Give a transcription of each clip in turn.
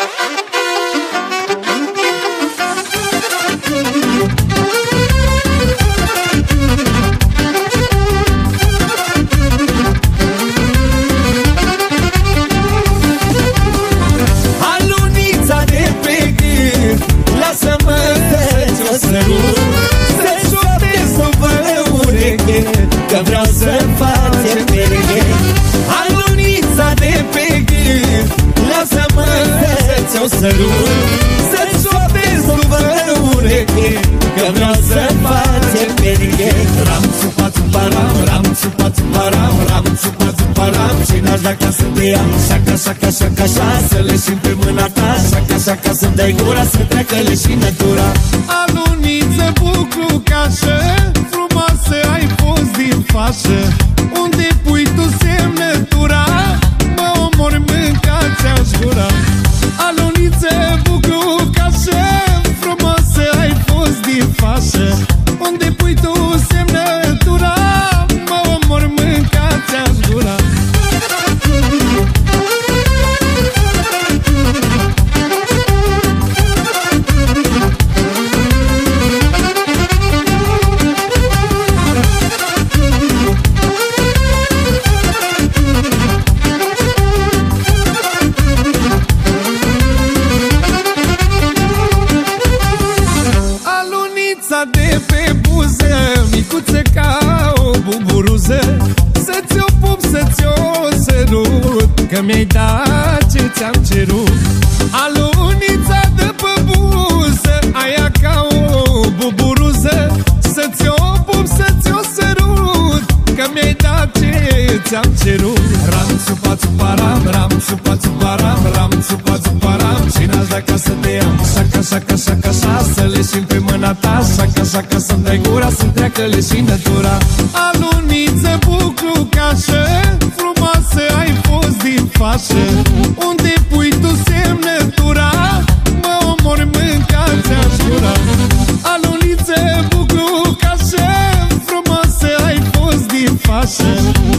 Música sărut Să-ți sopesc după ureche Că vreau să facem periche Ram, țupa, țupa, ram, ram, țupa, țupa, ram, ram, țupa, țupa, ram Și n-aș da ca să te iau Șaca, șaca, șaca, șa Să leșim pe mâna ta. Șaca, șaca, să dai gura Să treacă leșinătura. Muzica cerut Că mi-ai dat ce ți-am cerut. Alunița de pe buză Aia ca o buburuză. Să-ți o pup, să-ți o sărut Că mi-ai dat ce ți-am cerut. Ram, supa, supa, ram, ram, supa, supa, ram, ram, supa, supa, ram, azi dacă să te iau Saca, saca, saca, sa Să leșin pe mâna ta Saca, saca, să-mi dai gura Să treacă leșinătura Aluniță, buclu, cașă Frumoasă ai fost din fașă. Unde pui tu semnătura Mă omor, mânca, ți-aș gura buclu, cașă Frumoasă ai fost din fașă.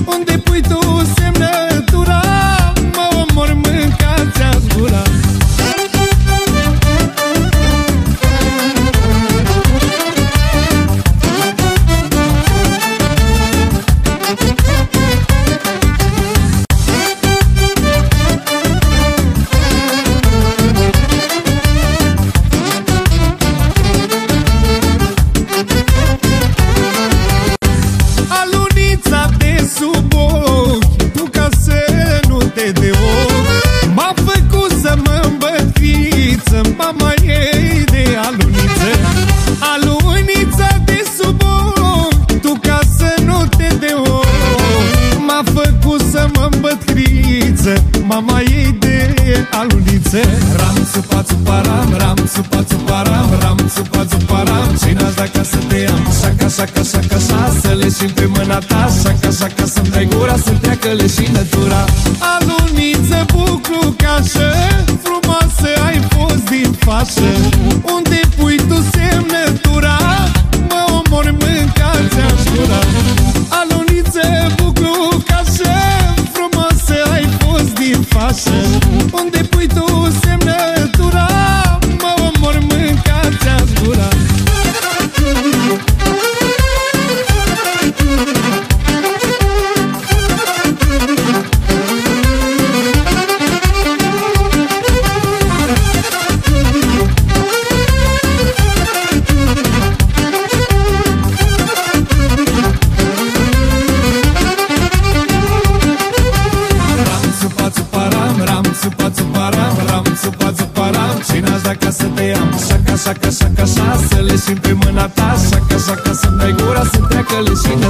Unde pui tu semnătura fazer pe mâna ta Așa că, așa că să dai gura să treacă leșină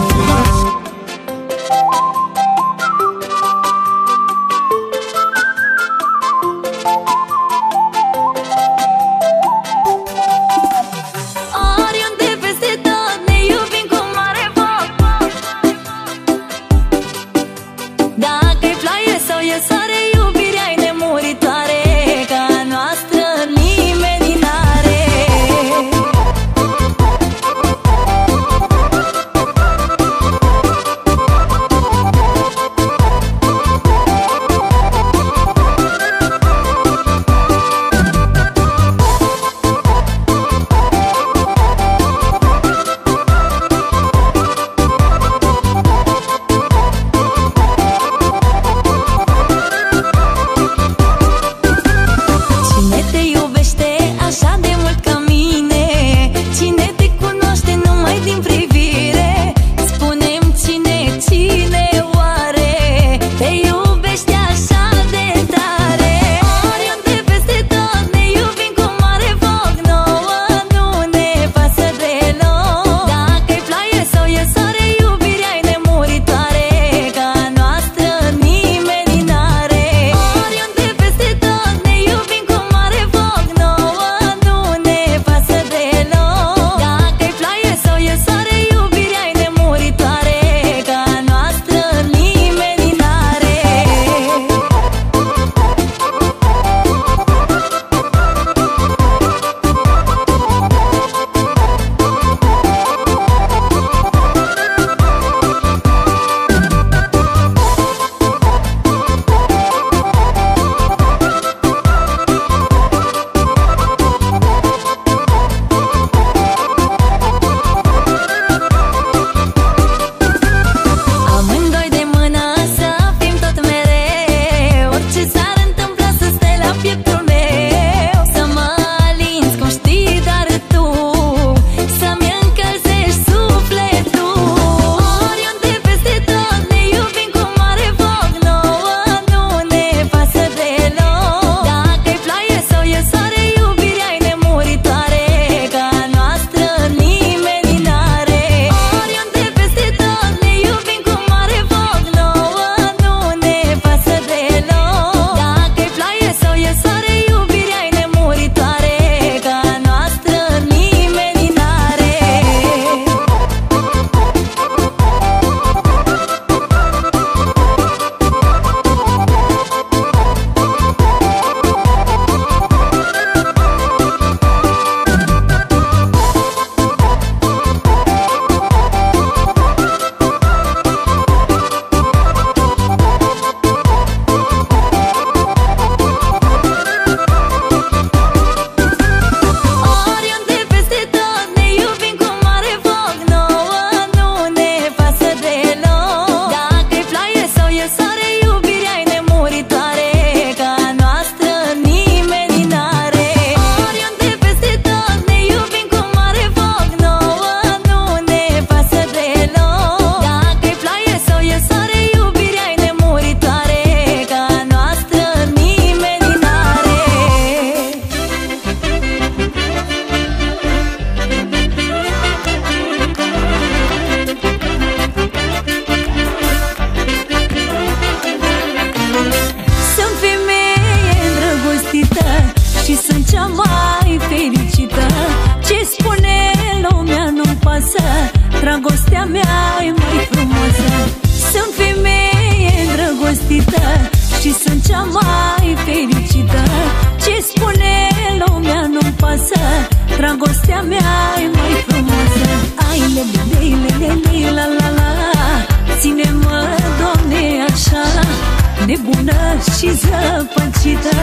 Nebună și zăpăcită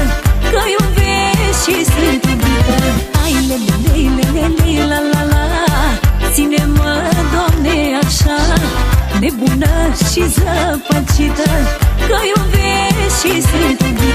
Că iubesc și sunt iubită. Ai lele, lele, lele, la la la. Ține-mă, Doamne, așa. Nebună și zăpăcită Că iubesc și sunt iubită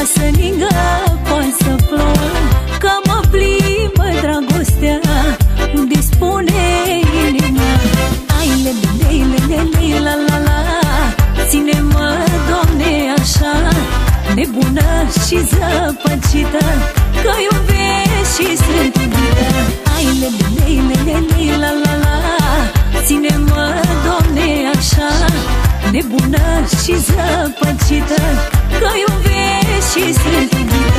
Poate să ningă, poate să plouă Că mă plimbă dragostea Unde spune inima. Ai le le le le la la la. Ține-mă, Doamne, așa. Nebună și zăpăcită Că iubesc și sunt iubită. Ai le le le le la la la. Ține-mă, Doamne, așa. Nebună și zăpăcită Că iubesc și simt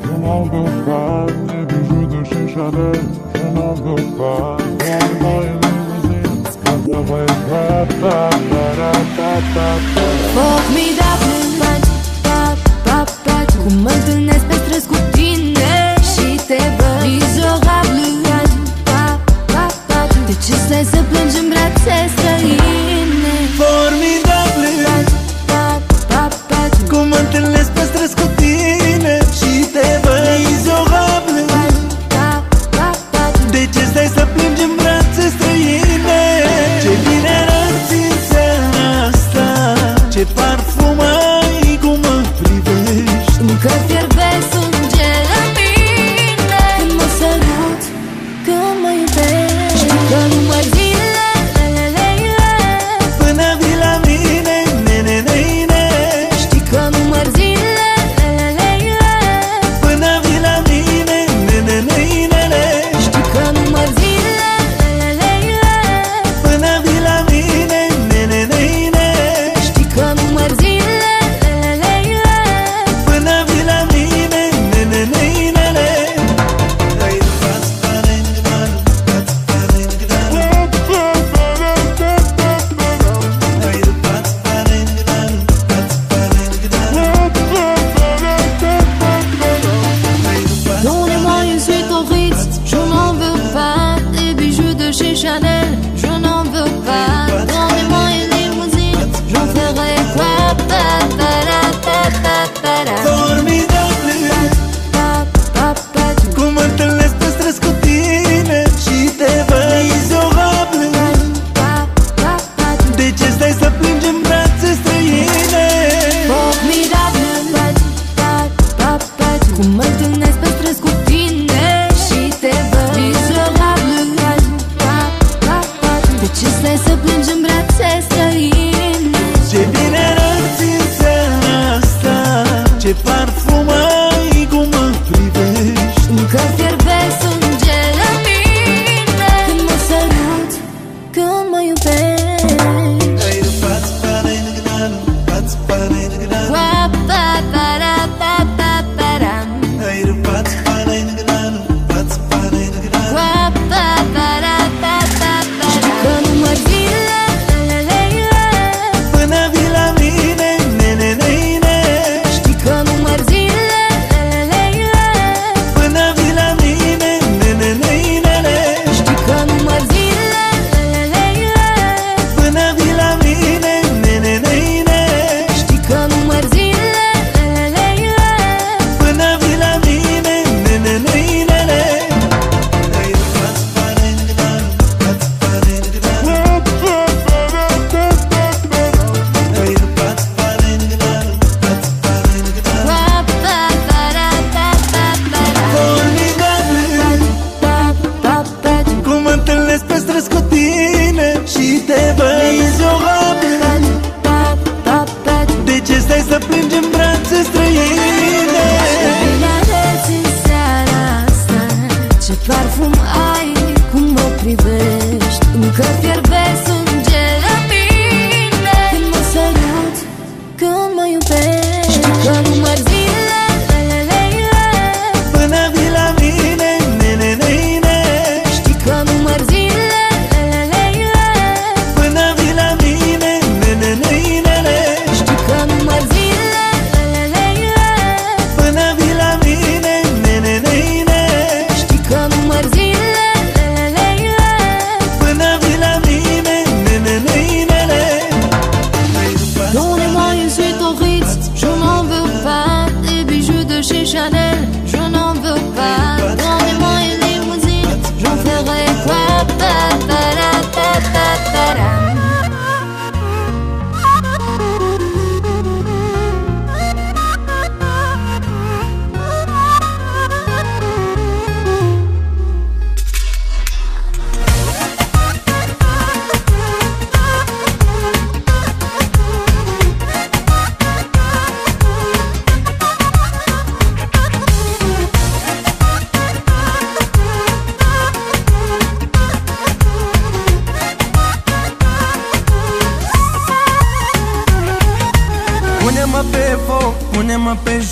Je n'en veux pas, les bijoux de chez Chanel, je n'en veux pas. All my limousines, I never had that.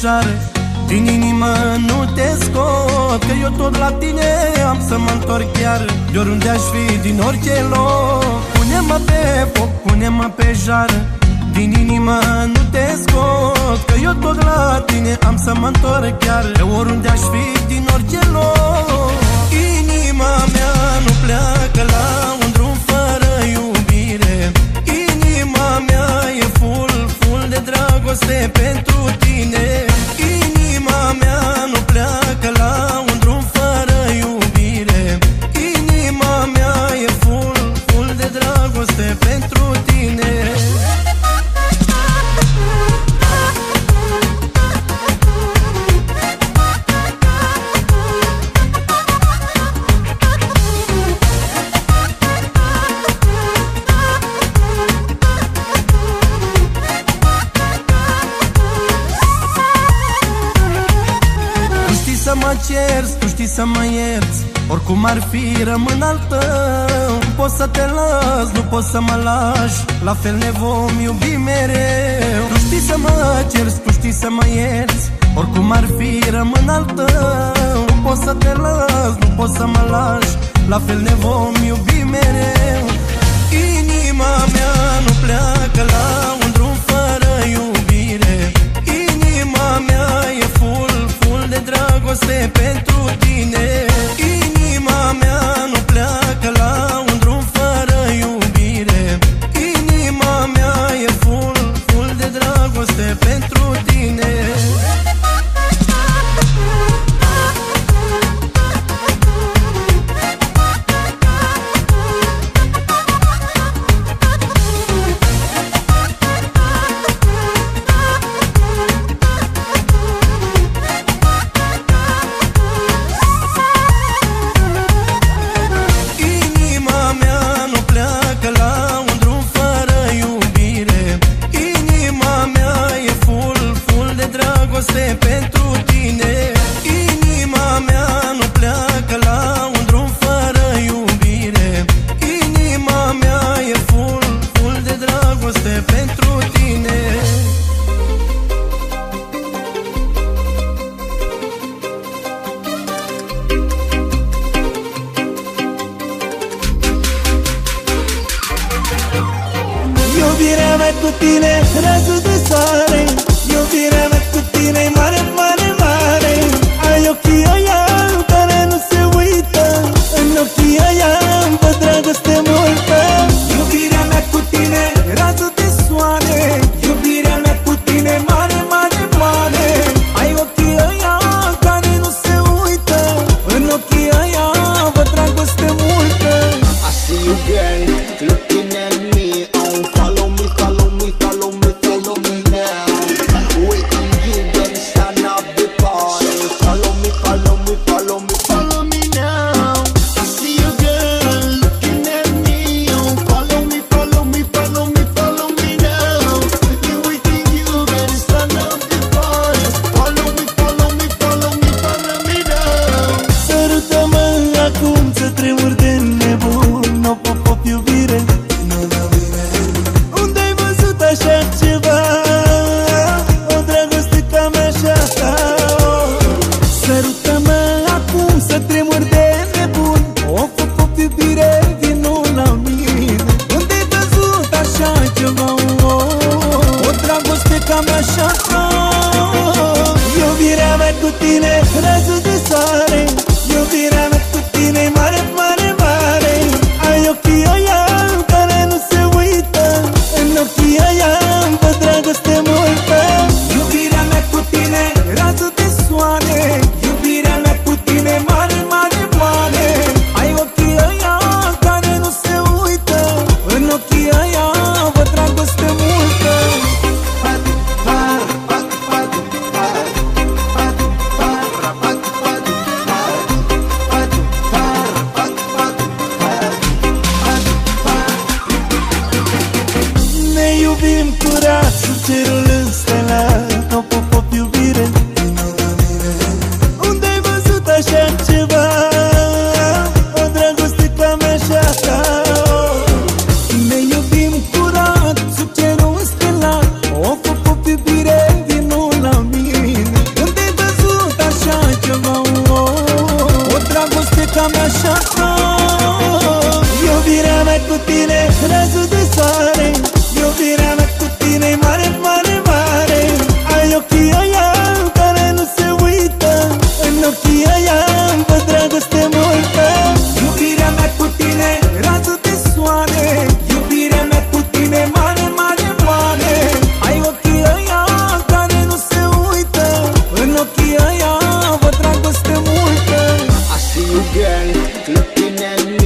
ușoară Din inimă nu te scot Că eu tot la tine am să mă întorc chiar. De oriunde aș fi, din orice loc. Pune-mă pe foc, pune-mă pe jară. Din inimă nu te scot Că eu tot la tine am să mă întorc chiar. De oriunde aș fi, să mă lași. La fel ne vom iubi mereu. Tu știi să mă cerți, tu știi să mă ierți. Oricum ar fi, rămân al tău. Nu pot să te las, nu pot să mă lași. La fel ne vom iubi mereu. Inima mea nu pleacă la un drum fără iubire. Inima mea e full, full de dragoste pentru tine. Inima mea nu muerte to the looking at me.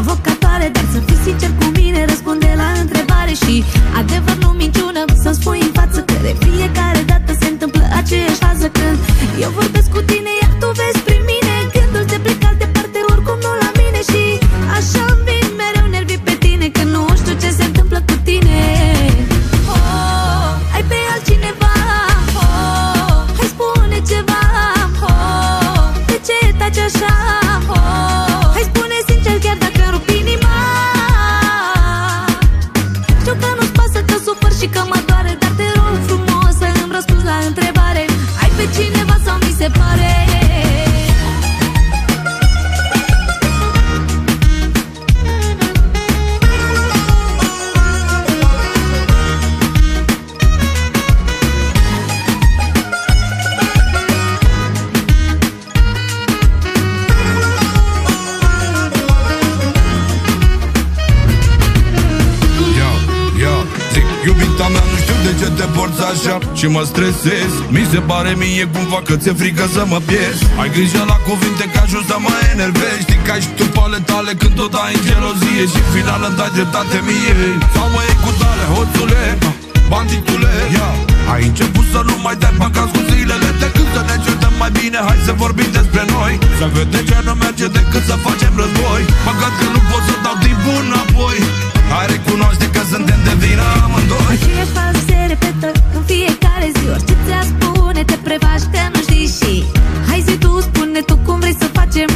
provocatoare Dar să fii sincer cu mine, răspunde la întrebare Și adevăr, nu minciună, să-mi spui în față Că de fiecare dată se întâmplă aceeași fază Când eu vorbesc cu tine așa și mă stresez. Mi se pare mie cumva că ți-e frică să mă pierzi. Ai grijă la cuvinte că ajung să mă enervezi. Știi că ai tu pale tale când tot ai în gelozie Și în final îmi dai dreptate mie. Sau mă e cu tale, hoțule, banditule yeah. Ai început să nu mai dai bani ca zilele când să ne certăm mai bine, hai să vorbim despre noi. Să vedem ce nu merge decât să facem război. Păcat că nu pot să dau timpul înapoi. Hai recunoaște că suntem de vină amândoi. Aceeași fază se repetă în fiecare zi. Orice ți-a spune te prefaci că nu știi și Hai zi tu, spune tu cum vrei să facem.